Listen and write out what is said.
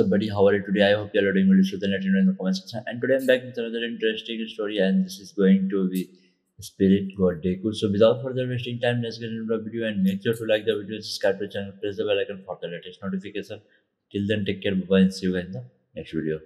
Up, buddy? How are you today? I hope you are doing well. So then let me know in the comments. section. And today I'm back with another interesting story, and this is going to be Spirit God Deku. So without further wasting time, let's get into the video and make sure to like the video, subscribe to the channel, press the bell icon for the latest notification. Till then, take care, bye, and see you guys in the next video.